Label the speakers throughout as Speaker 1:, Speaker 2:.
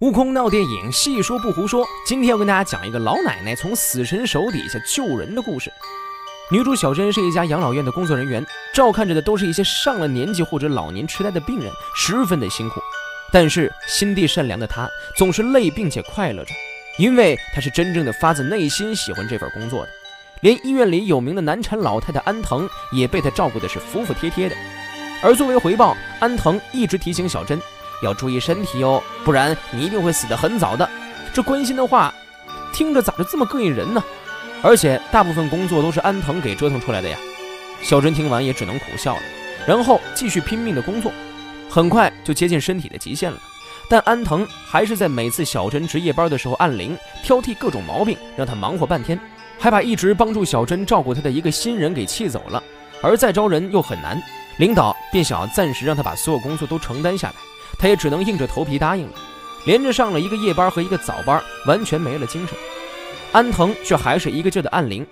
Speaker 1: 悟空闹电影，细说不胡说。今天要跟大家讲一个老奶奶从死神手底下救人的故事。女主小珍是一家养老院的工作人员，照看着的都是一些上了年纪或者老年痴呆的病人，十分的辛苦。但是心地善良的她总是累并且快乐着，因为她是真正的发自内心喜欢这份工作的。连医院里有名的难产老太太安藤也被她照顾的是服服帖帖的。而作为回报，安藤一直提醒小珍。要注意身体哦，不然你一定会死得很早的。这关心的话，听着咋就这么膈应人呢？而且大部分工作都是安藤给折腾出来的呀。小珍听完也只能苦笑了，然后继续拼命的工作。很快就接近身体的极限了，但安藤还是在每次小珍值夜班的时候按铃，挑剔各种毛病，让她忙活半天，还把一直帮助小珍照顾她的一个新人给气走了。而再招人又很难，领导便想要暂时让他把所有工作都承担下来。他也只能硬着头皮答应了，连着上了一个夜班和一个早班，完全没了精神。安藤却还是一个劲儿的按铃，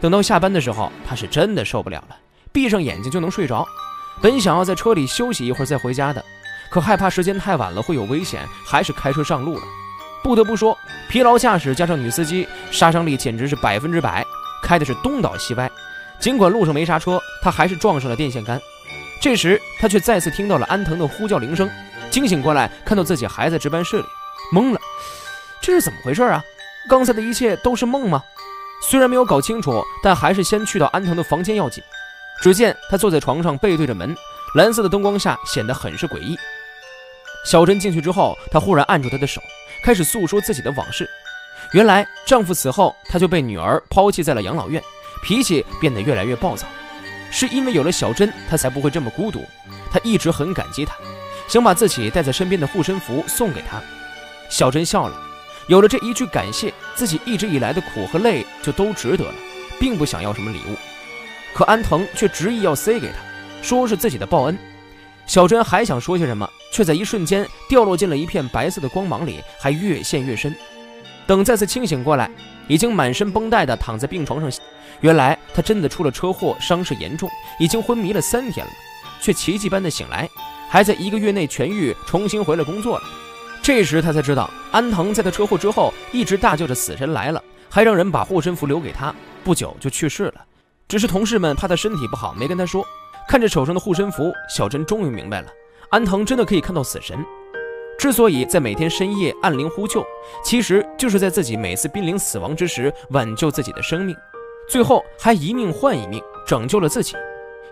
Speaker 1: 等到下班的时候，他是真的受不了了，闭上眼睛就能睡着。本想要在车里休息一会儿再回家的，可害怕时间太晚了会有危险，还是开车上路了。不得不说，疲劳驾驶加上女司机，杀伤力简直是百分之百，开的是东倒西歪。尽管路上没刹车，他还是撞上了电线杆。这时，他却再次听到了安藤的呼叫铃声。惊醒过来，看到自己还在值班室里，懵了，这是怎么回事啊？刚才的一切都是梦吗？虽然没有搞清楚，但还是先去到安藤的房间要紧。只见他坐在床上，背对着门，蓝色的灯光下显得很是诡异。小珍进去之后，她忽然按住他的手，开始诉说自己的往事。原来丈夫死后，她就被女儿抛弃在了养老院，脾气变得越来越暴躁。是因为有了小珍，她才不会这么孤独。她一直很感激她。想把自己带在身边的护身符送给他，小珍笑了。有了这一句感谢，自己一直以来的苦和累就都值得了，并不想要什么礼物。可安藤却执意要塞给他，说是自己的报恩。小珍还想说些什么，却在一瞬间掉落进了一片白色的光芒里，还越陷越深。等再次清醒过来，已经满身绷带的躺在病床上。原来他真的出了车祸，伤势严重，已经昏迷了三天了，却奇迹般的醒来。还在一个月内痊愈，重新回来工作了。这时他才知道，安藤在他车祸之后一直大叫着“死神来了”，还让人把护身符留给他。不久就去世了。只是同事们怕他身体不好，没跟他说。看着手上的护身符，小珍终于明白了，安藤真的可以看到死神。之所以在每天深夜按铃呼救，其实就是在自己每次濒临死亡之时挽救自己的生命，最后还一命换一命，拯救了自己。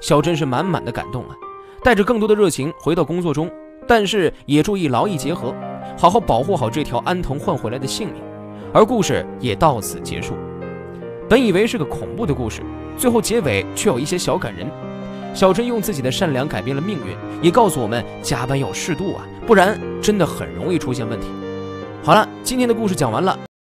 Speaker 1: 小珍是满满的感动啊。带着更多的热情回到工作中，但是也注意劳逸结合，好好保护好这条安藤换回来的性命。而故事也到此结束。本以为是个恐怖的故事，最后结尾却有一些小感人。小珍用自己的善良改变了命运，也告诉我们加班要适度啊，不然真的很容易出现问题。好了，今天的故事讲完了。